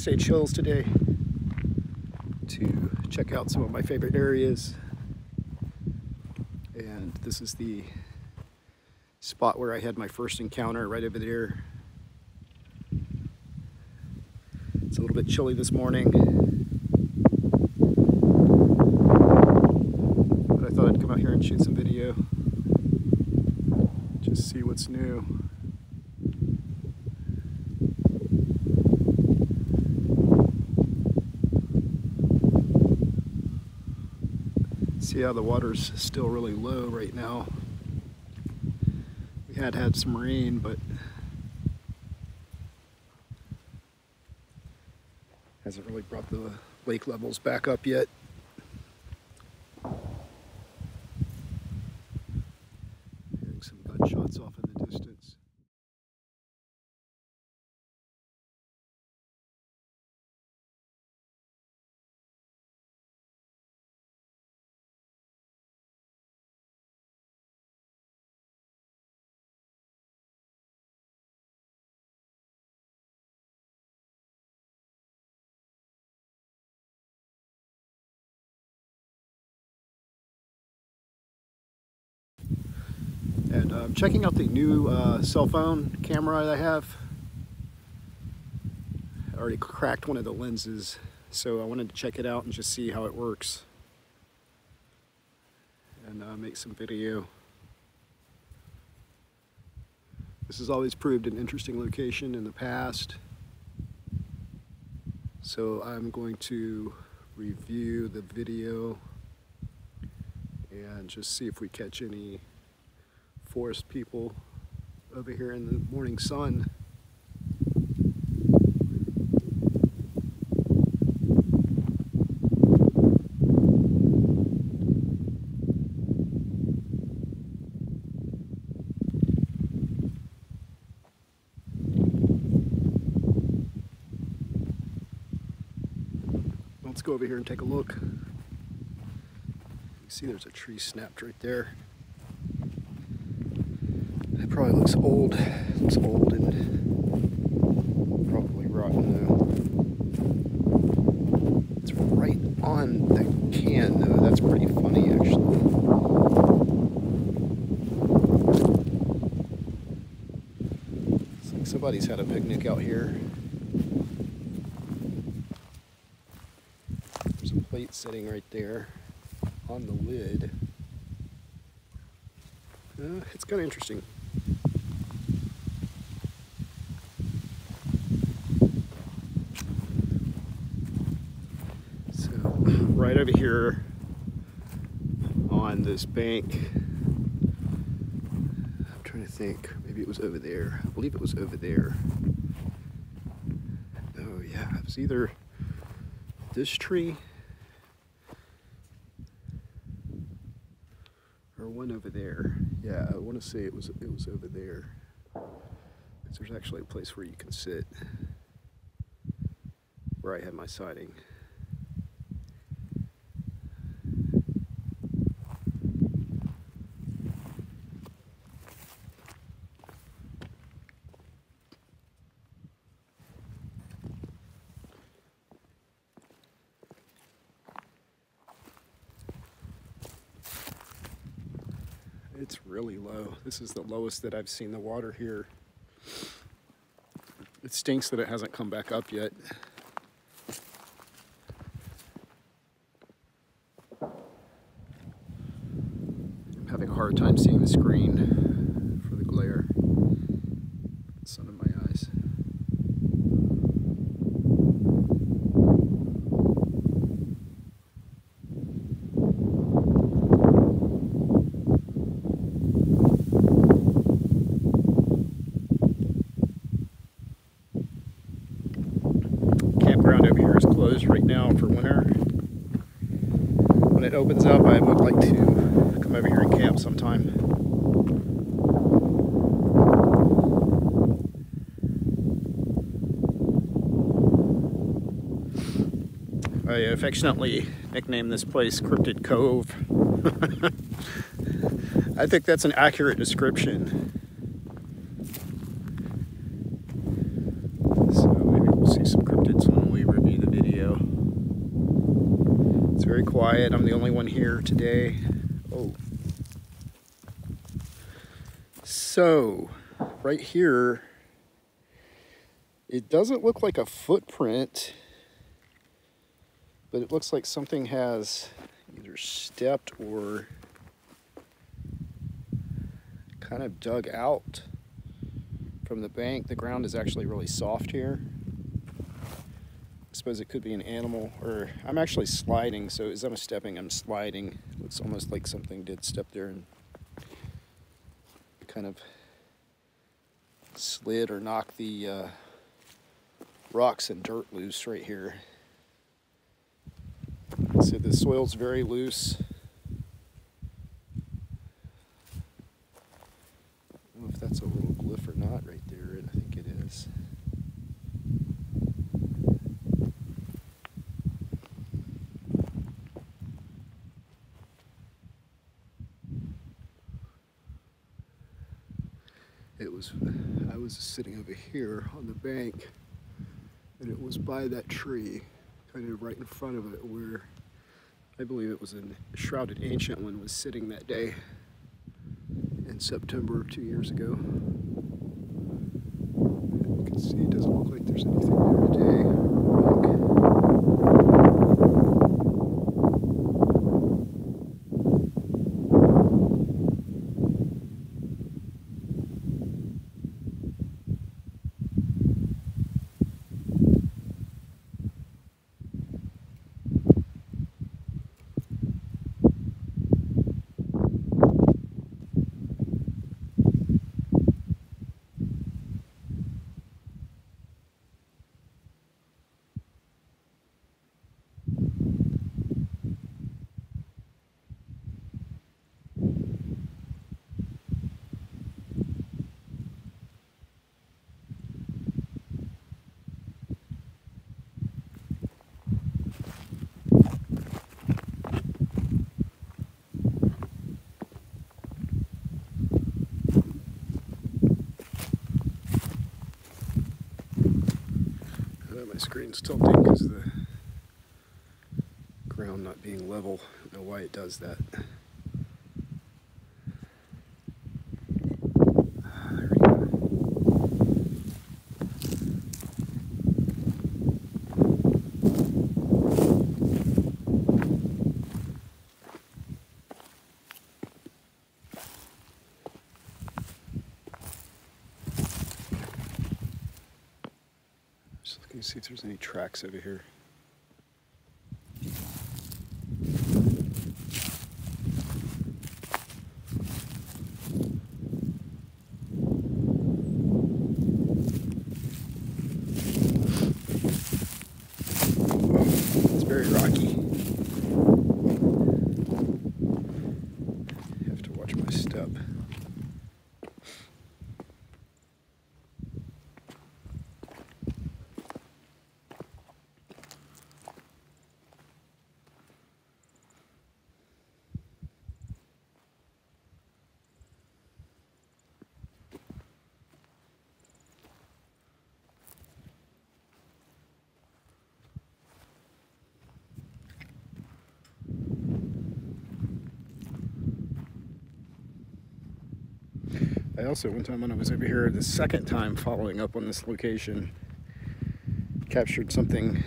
Osage Hills today to check out some of my favorite areas. And this is the spot where I had my first encounter right over there. It's a little bit chilly this morning. But I thought I'd come out here and shoot some video. Just see what's new. How the water's still really low right now. We had had some rain, but hasn't really brought the lake levels back up yet. Um, checking out the new uh, cell phone camera that I have. I already cracked one of the lenses, so I wanted to check it out and just see how it works. And uh, make some video. This has always proved an interesting location in the past. So I'm going to review the video and just see if we catch any forest people over here in the morning sun. Let's go over here and take a look. You see there's a tree snapped right there probably looks old. Looks old and probably rotten though. It's right on the can though. That's pretty funny actually. It's like somebody's had a picnic out here. There's a plate sitting right there on the lid. Uh, it's kind of interesting. So right over here on this bank, I'm trying to think, maybe it was over there. I believe it was over there. Oh yeah, it was either this tree or one over there. Yeah, I want to say it was it was over there. There's actually a place where you can sit where I had my sighting. It's really low. This is the lowest that I've seen the water here. It stinks that it hasn't come back up yet. I'm having a hard time seeing the screen for the glare. Sun in my eyes. campground over here is closed right now for winter. When it opens up, I would like to come over here and camp sometime. I affectionately nicknamed this place Cryptid Cove. I think that's an accurate description. So maybe we'll see some cryptids when quiet. I'm the only one here today. Oh. So, right here, it doesn't look like a footprint, but it looks like something has either stepped or kind of dug out from the bank. The ground is actually really soft here. Suppose it could be an animal, or I'm actually sliding, so as I'm stepping, I'm sliding. It's almost like something did step there and kind of slid or knocked the uh, rocks and dirt loose right here. So the soil's very loose. I don't know if that's a little glyph or not right there, I think it is. It was, I was sitting over here on the bank and it was by that tree, kind of right in front of it, where I believe it was a shrouded ancient one was sitting that day in September two years ago. You can see it doesn't look like there's anything there today. Screen's tilting because of the ground not being level. I don't know why it does that. See if there's any tracks over here. It's very rocky. Have to watch my step. I also, one time when I was over here, the second time following up on this location, captured something,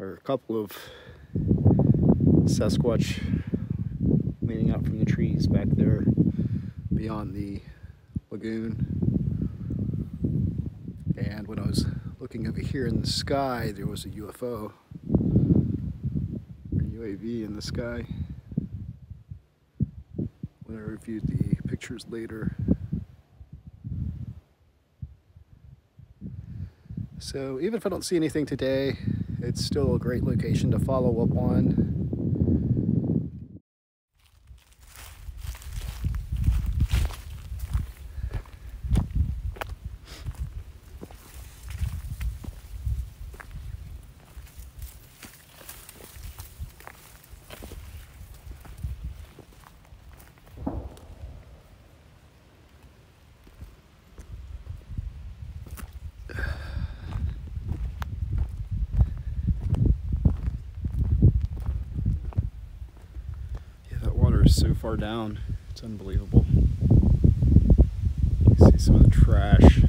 or a couple of Sasquatch leaning out from the trees back there beyond the lagoon. And when I was looking over here in the sky, there was a UFO, or UAV in the sky when I reviewed the pictures later. So even if I don't see anything today, it's still a great location to follow up on. So far down. It's unbelievable. You see some of the trash